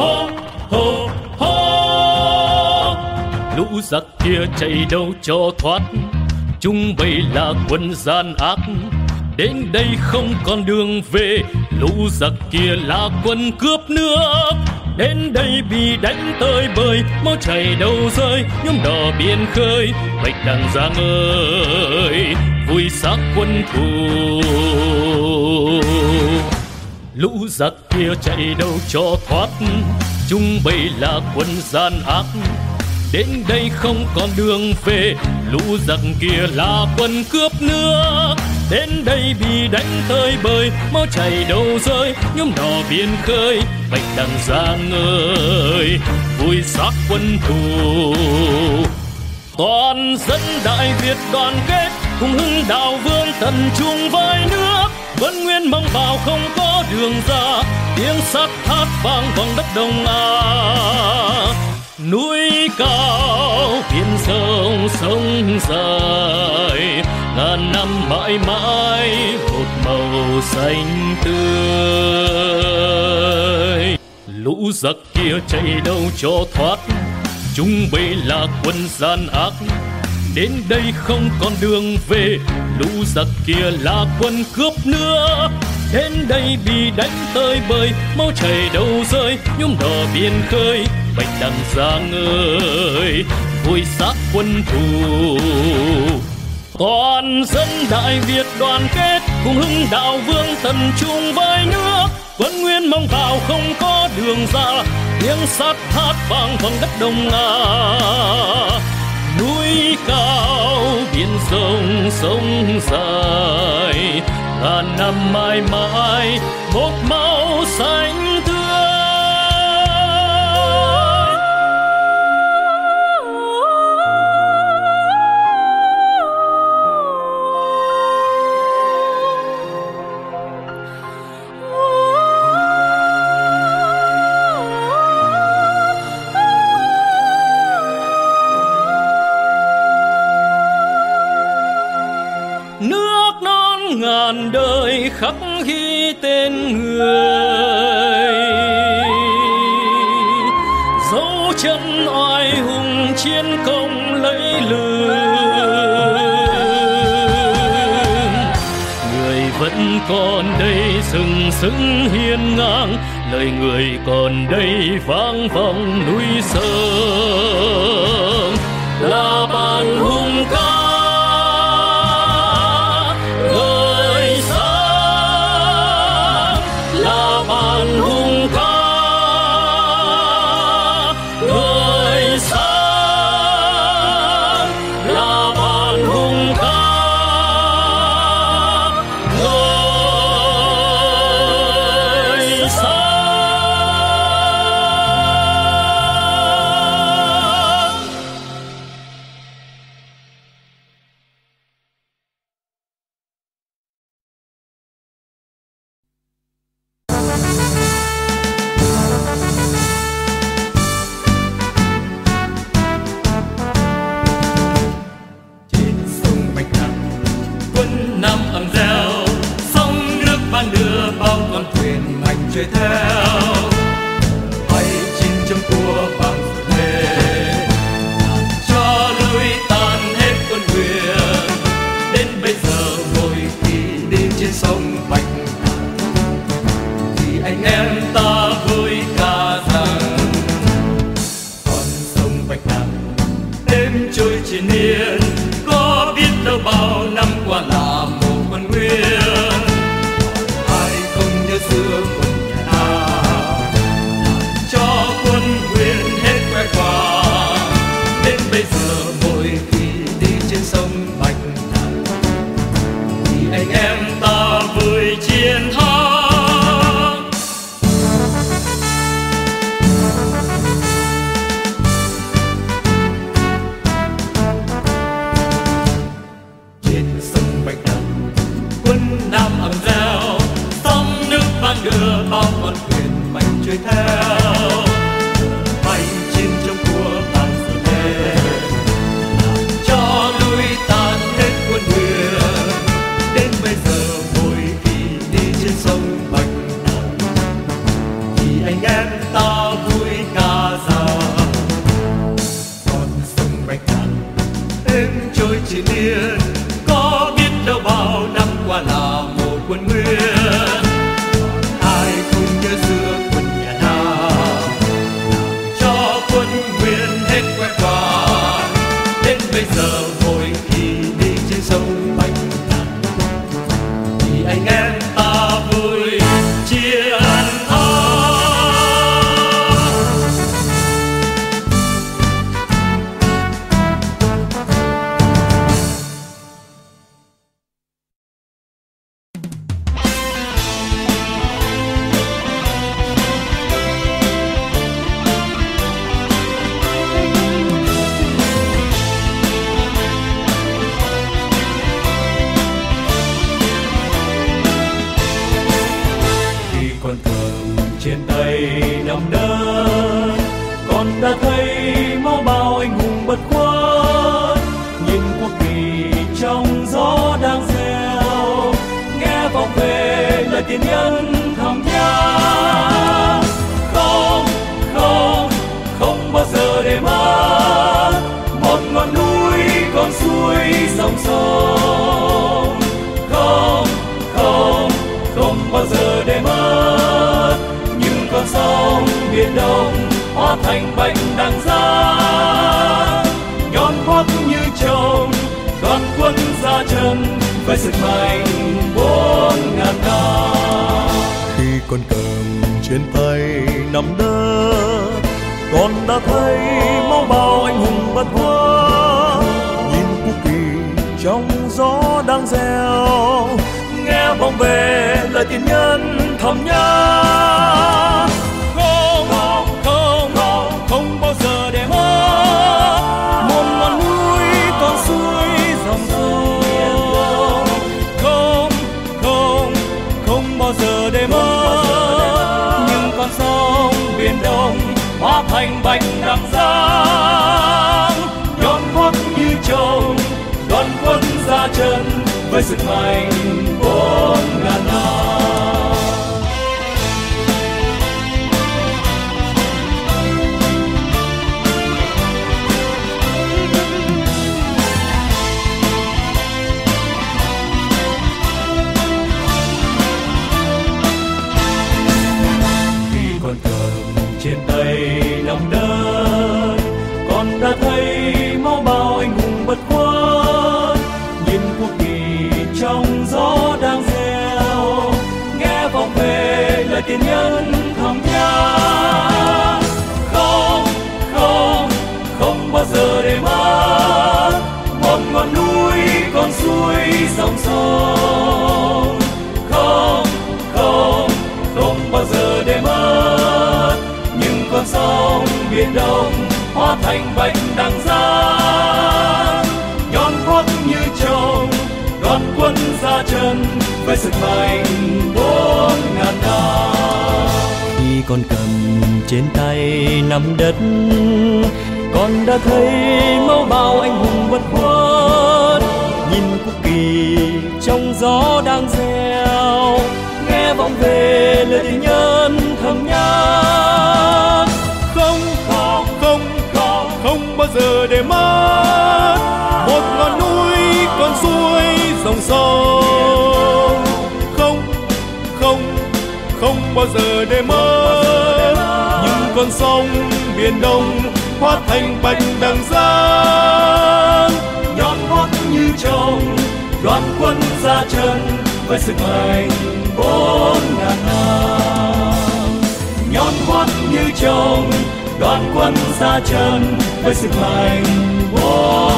hô hô hô lũ giặc kia chạy đâu cho thoát? Chúng bây là quân gian ác. Đến đây không còn đường về. Lũ giặc kia là quân cướp nước. Đến đây bị đánh tơi bời máu chảy đầu rơi nhóm đỏ biển khơi. Bạch đằng giang ơi, vui xác quân thù lũ giặc kia chạy đâu cho thoát? Chúng bây là quân gian ác. Đến đây không còn đường về. Lũ giặc kia là quân cướp nước. Đến đây bị đánh tơi bời, máu chảy đầu rơi. Nhóm đỏ biên khơi, bạch đằng giang ơi vui xác quân thù. Toàn dân đại việt đoàn kết cùng hưng đạo vương tận chung với nước. Vẫn nguyên mong bào không có đường ra. Tiếng sắt thát vang vòng đất đông a. Núi cao, biển sông sông dài. Ngàn năm mãi mãi, một màu xanh tươi. Lũ giặc kia chạy đâu cho thoát? Chúng bây là quân gian ác đến đây không còn đường về, lũ giặc kia là quân cướp nữa. đến đây bị đánh tơi bời, máu chảy đầu rơi, nhung đỏ biển khơi, bạch đằng giang ơi vui xác quân thù. Toàn dân đại việt đoàn kết, cùng hưng đạo vương tận chung với nước. Vẫn nguyên mong vào không có đường ra, tiếng sắt thát vang vòng đất đông nga núi cao biển sông sông dài. Ngàn năm mãi mãi một màu xanh ngàn đời khắc ghi tên người. Dấu chân oai hùng chiến công lấy lừng người vẫn còn đây sừng sững hiên ngang, lời người còn đây vang vọng núi sơn là bàn hùng chơi theo. Bay chim trong cua bằng thề cho lối tan hết con thuyền đến bây giờ ngồi kỳ đêm trên sông bay to it you. Trên tay nằm con đã thấy máu bao anh hùng bất khuất nhìn quốc kỳ trong gió đang reo. Nghe vọng về lời tiền nhân thầm nhắc không không không bao giờ để mất. Một ngọn núi con suối dòng sông hóa thành bạch đằng giang nhón hoắt như chồng, đoàn quân ra chân với sức mạnh bốn ngàn năm khi con cầm trên tay nắm đỡ, con đã thấy máu bao anh hùng bất hoa. nhìn quốc kỳ trong gió đang reo, nghe vọng về lời tiên nhân thầm nhau. Giờ để mơ. Nhưng con sông biển đông hóa thành bạch đằng giang. Nhọn hoắt như trâu đoàn quân ra chân với sức mạnh. Đông hóa thành bạch đằng giang nhón hoắt như chồng đoàn quân ra chân với sức mạnh bốn ngàn năm khi con cầm trên tay nắm đất, con đã thấy máu bao anh hùng bất khuất nhìn quốc kỳ trong gió đang reo, nghe vọng về lời tình nhớ. Con sông biển đông, hóa thành bạch đằng giang. Nhọn hoắt như chồng, đoàn quân ra chân với sức mạnh bốn ngàn năm. Nhón hoắt như chồng, đoàn quân ra chân với sức mạnh bốn